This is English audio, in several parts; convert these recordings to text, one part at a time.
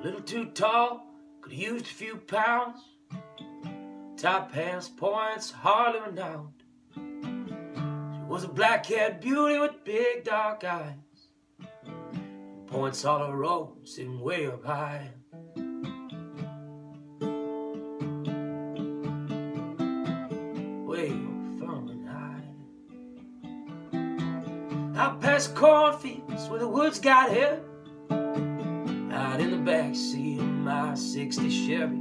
A little too tall, could have used a few pounds. Top pants points, hardly renowned. She was a black-haired beauty with big dark eyes. Points all her own, sitting way up high. Way up firm and high. Out past cornfields where the woods got hit. Out in the back seat of my 60 Chevy.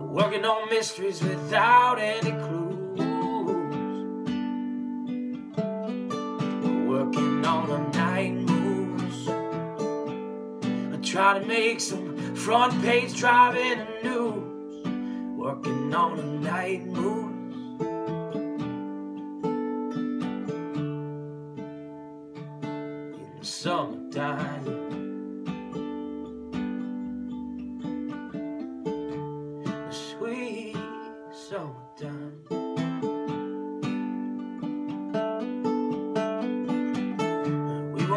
Working on mysteries without any clues. Working on the night moves. I try to make some front page driving news. Working on the night moves. Summertime.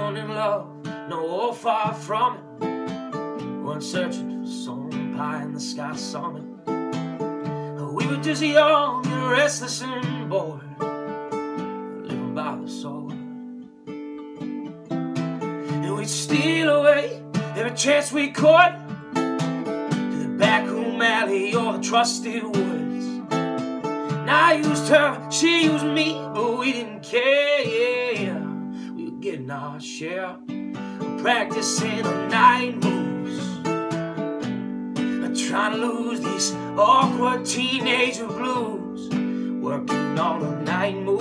Weren't in love, no, far from it. We weren't searching for some pie in the sky summit. We were just young and restless and bored, living by the sword. And we'd steal away every chance we could to the back room alley or the trusted woods. And I used her, she used me, practicing our night moves. Trying to lose these awkward teenager blues, working on the night moves.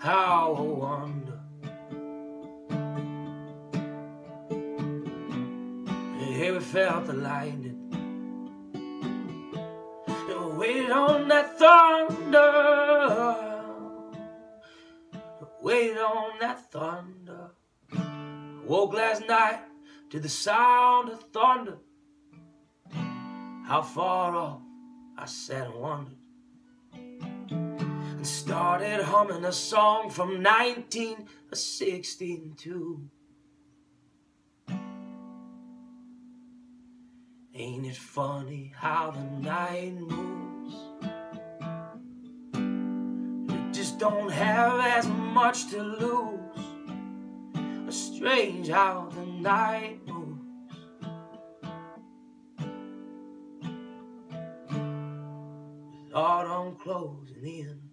How I wonder. Here we felt the lightning. And we waited on that thunder. Waited on that thunder. Woke last night to the sound of thunder. How far off I sat and wondered and started humming a song from 1962. Ain't it funny how the night moves? You just don't have as much to lose. It's strange how the night moves. With autumn closing in.